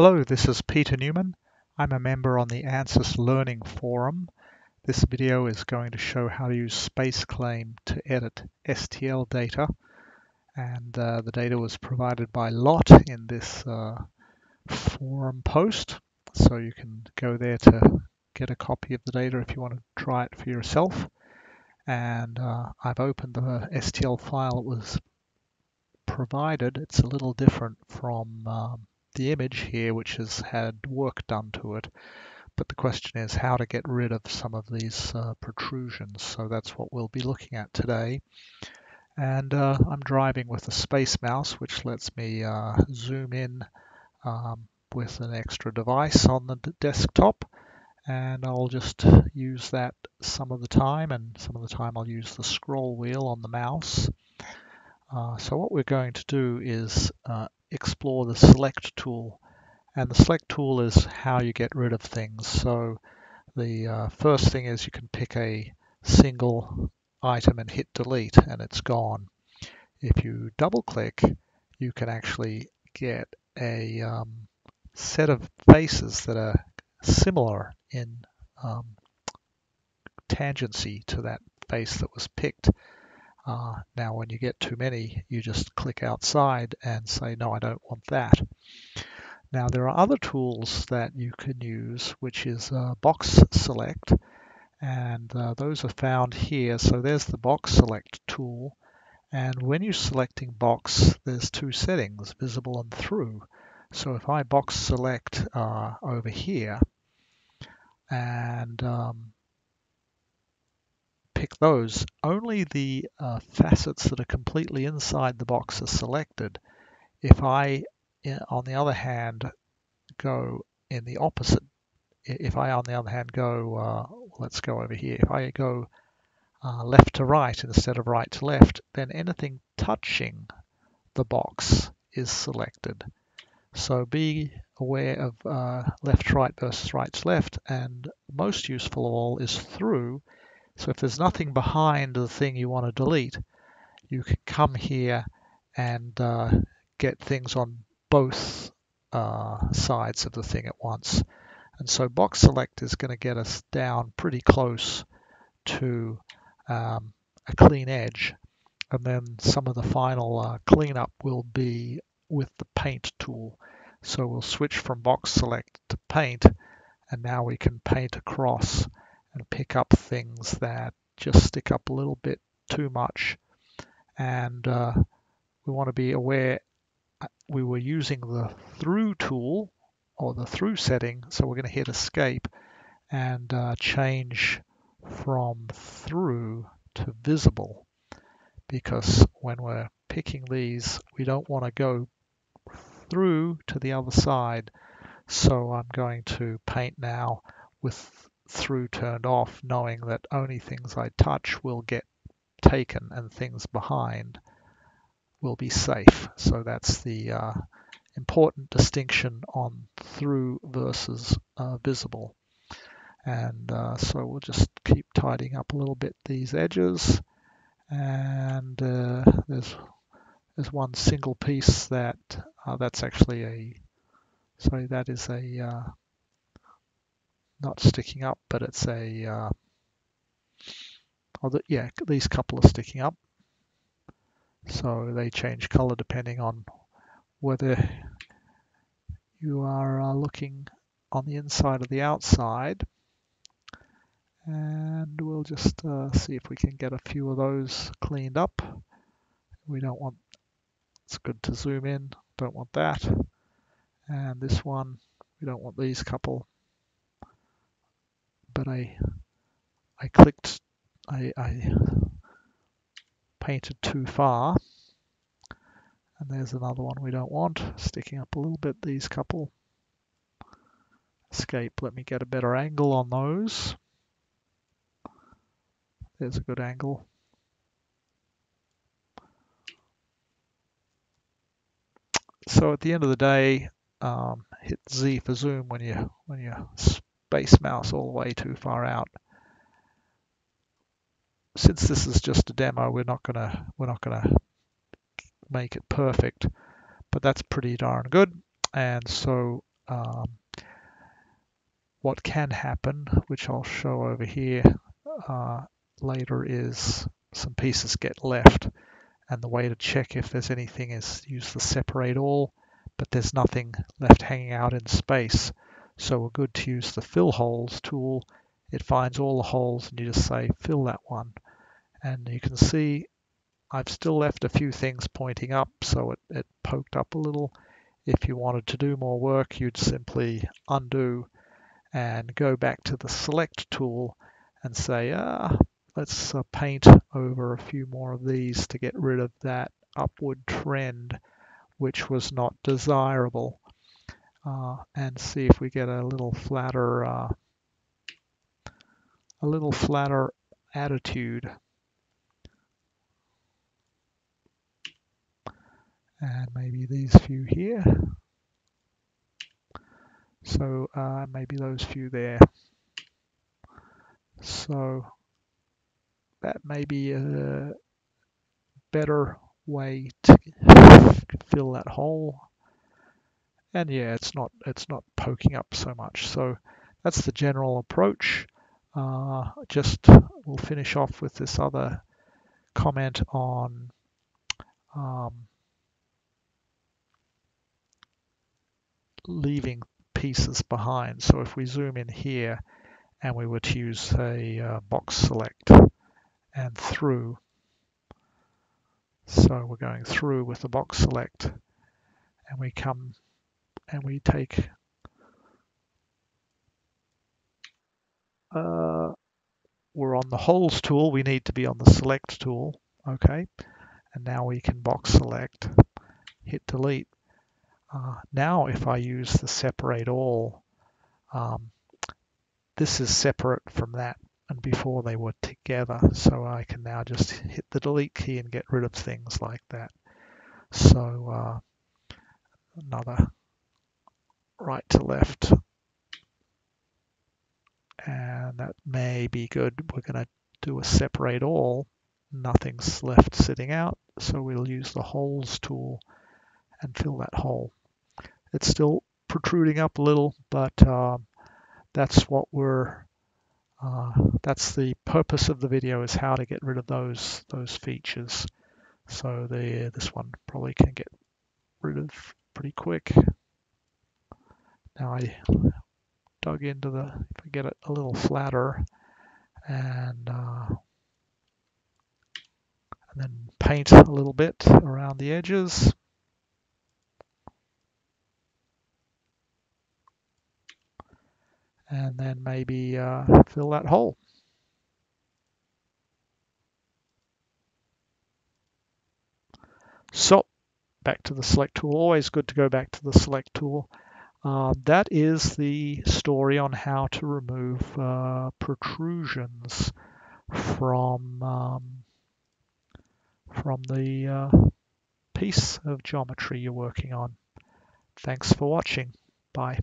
Hello, this is Peter Newman. I'm a member on the ANSYS Learning Forum. This video is going to show how to use SpaceClaim to edit STL data. And uh, the data was provided by Lot in this uh, forum post. So you can go there to get a copy of the data if you want to try it for yourself. And uh, I've opened the STL file that was provided. It's a little different from um, the image here, which has had work done to it. But the question is how to get rid of some of these uh, protrusions. So that's what we'll be looking at today. And uh, I'm driving with a space mouse, which lets me uh, zoom in um, with an extra device on the desktop. And I'll just use that some of the time, and some of the time I'll use the scroll wheel on the mouse. Uh, so what we're going to do is uh, explore the select tool. And the select tool is how you get rid of things. So the uh, first thing is you can pick a single item and hit delete and it's gone. If you double click, you can actually get a um, set of faces that are similar in um, tangency to that face that was picked. Uh, now, when you get too many, you just click outside and say, no, I don't want that. Now, there are other tools that you can use, which is uh, box select, and uh, those are found here. So there's the box select tool. And when you're selecting box, there's two settings, visible and through. So if I box select uh, over here and um, pick those, only the uh, facets that are completely inside the box are selected. If I, on the other hand, go in the opposite, if I, on the other hand, go, uh, let's go over here, if I go uh, left to right instead of right to left, then anything touching the box is selected. So be aware of uh, left to right versus right to left, and most useful of all is through, so if there's nothing behind the thing you want to delete, you can come here and uh, get things on both uh, sides of the thing at once. And so box select is going to get us down pretty close to um, a clean edge. And then some of the final uh, cleanup will be with the paint tool. So we'll switch from box select to paint, and now we can paint across and pick up things that just stick up a little bit too much. And uh, we want to be aware uh, we were using the through tool or the through setting. So we're going to hit escape and uh, change from through to visible because when we're picking these, we don't want to go through to the other side. So I'm going to paint now with through turned off, knowing that only things I touch will get taken and things behind will be safe. So that's the uh, important distinction on through versus uh, visible. And uh, so we'll just keep tidying up a little bit these edges. And uh, there's there's one single piece that uh, that's actually a sorry that is a uh, not sticking up, but it's a, uh, oh, yeah, these couple are sticking up. So they change color depending on whether you are uh, looking on the inside or the outside. And we'll just uh, see if we can get a few of those cleaned up. We don't want, it's good to zoom in, don't want that. And this one, we don't want these couple but I I clicked I, I painted too far. And there's another one we don't want sticking up a little bit these couple. Escape let me get a better angle on those. There's a good angle. So at the end of the day um, hit Z for zoom when you when you space mouse all the way too far out. Since this is just a demo, we're not gonna we're not gonna make it perfect, but that's pretty darn good. And so um, what can happen, which I'll show over here uh, later, is some pieces get left. And the way to check if there's anything is use the separate all, but there's nothing left hanging out in space. So we're good to use the fill holes tool. It finds all the holes and you just say fill that one. And you can see I've still left a few things pointing up, so it, it poked up a little. If you wanted to do more work, you'd simply undo and go back to the select tool and say, ah, let's uh, paint over a few more of these to get rid of that upward trend, which was not desirable. Uh, and see if we get a little flatter, uh, a little flatter attitude. And maybe these few here. So uh, maybe those few there. So that may be a better way to fill that hole. And yeah, it's not it's not poking up so much. So that's the general approach. Uh, just we'll finish off with this other comment on um, leaving pieces behind. So if we zoom in here and we were to use a uh, box select and through, so we're going through with the box select and we come and we take uh, we're on the holes tool, we need to be on the select tool, okay, and now we can box select, hit delete. Uh, now if I use the separate all, um, this is separate from that and before they were together. So I can now just hit the delete key and get rid of things like that. So uh, another right to left. And that may be good. We're going to do a separate all. Nothing's left sitting out. So we'll use the holes tool and fill that hole. It's still protruding up a little, but um, that's what we're uh, that's the purpose of the video is how to get rid of those those features. So the this one probably can get rid of pretty quick. Now I dug into the if I get it a little flatter and uh, and then paint a little bit around the edges. and then maybe uh, fill that hole. So back to the select tool, always good to go back to the select tool. Uh, that is the story on how to remove uh, protrusions from um, from the uh, piece of geometry you're working on. Thanks for watching. Bye.